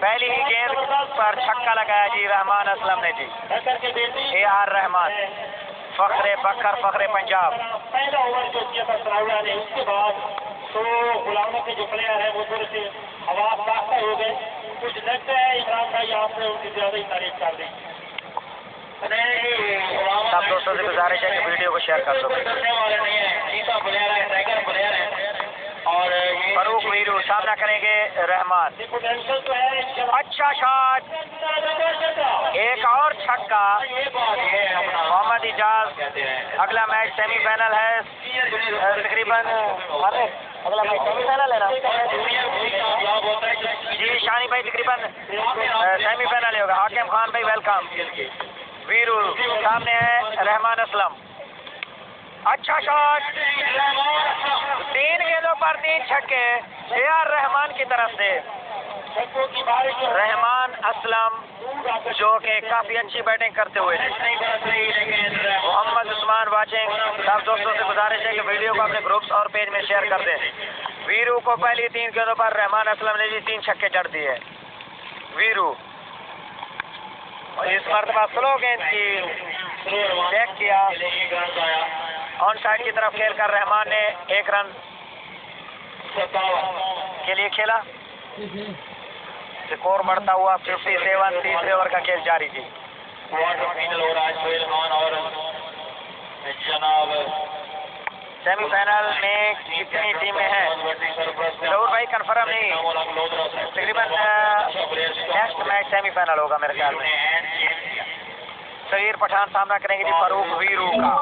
پہلی ہی گیند پر چھکا لگایا جی رحمان اسلم نے جی۔ اے آر رحمان فخر بکر فخر پنجاب۔ پہلا اوور جو کیا تھا نے اس کے بعد تو غلاموں کے جو پلیئر ہیں وہ تھوڑے سے ہوا ہو گئے۔ کچھ لگتا ہے عمران بھائی آپ نے ان کی زیادہ ہی تعریف کر دی۔ سب دوستوں سے گزارش ہے کہ ویڈیو کو شیئر کر دو۔ کرنے والے کریں گے رحمان۔ اچھا شاٹ۔ ایک اور چھکا۔ محمد اجاز۔ اگلا میچ سیمی فائنل ہے۔ تقریباً اگلا میچ سیمی فائنل ہے نا۔ جی شانی بھائی تقریباً سیمی فائنل ہی ہوگا۔ حاکم خان بھائی ویلکم ویرو، سامنے ہے رحمان اسلم۔ اچھا شاٹ۔ تین پر تین چھکے اے آر رحمان کی طرف سے۔ رحمان اسلم، جو کہ کافی اچھی بیٹنگ کرتے ہوئے۔ محمد عثمان واچنگ، سب دوستوں سے گزارش ہے کہ ویڈیو کو اپنے گروپس اور پیج میں شیئر کر دیں۔ ویرو کو پہلی تین گیندوں پر رحمان اسلم نے بھی تین چھکے جڑ دیے۔ ویرو اور اس مرتبہ سلو گیند کی چیک کیا۔ آن سائڈ کی طرف کھیل کر رحمان نے ایک رن ستاون کے لیے کھیلا؟ اسکور بڑھتا ہوا ففٹی سیون تیسرے اوور کا کھیل جاری جناب سیمی فائنل میں کتنی ٹیمیں ہیں؟ ضرور بھائی کنفرم نہیں۔ تقریباً نیکسٹ میچ سیمی فائنل ہوگا میرے خیال میں۔ صغیر پٹھان سامنا کریں گے جی فاروق ویرو کا۔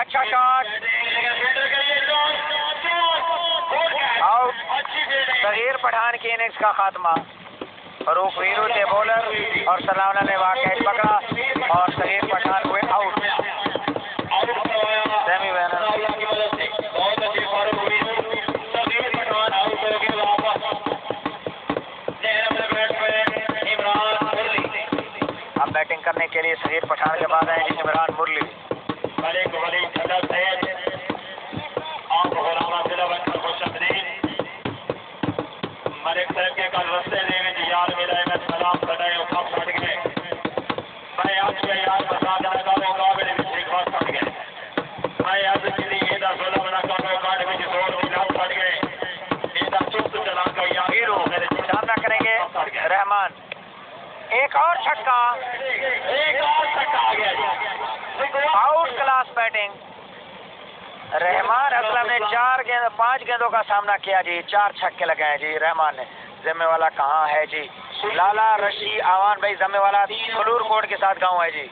اچھا شاٹ صغیر پٹھان کی اننگز کا خاتمہ۔ فاروق ویرو تھے بولر اور سلاونا نے واقع پکڑا اور صغیر پٹھان ہوئے آؤٹ سیمی فائنل اب بیٹنگ کرنے کے لیے صغیر پٹھان کے بعد آئے۔ ایک اور چھکا ایک اور آ گیا جی۔ Out class batting. Rehman Aslam نے چار گیند پانچ گیندوں کا سامنا کیا جی چار چھکے لگائے جی رحمان نے۔ ذمہ والا کہاں ہے جی؟ لالا رشی آوان بھائی ذمہ والا فلور کوٹ کے ساتھ گاؤں ہے جی۔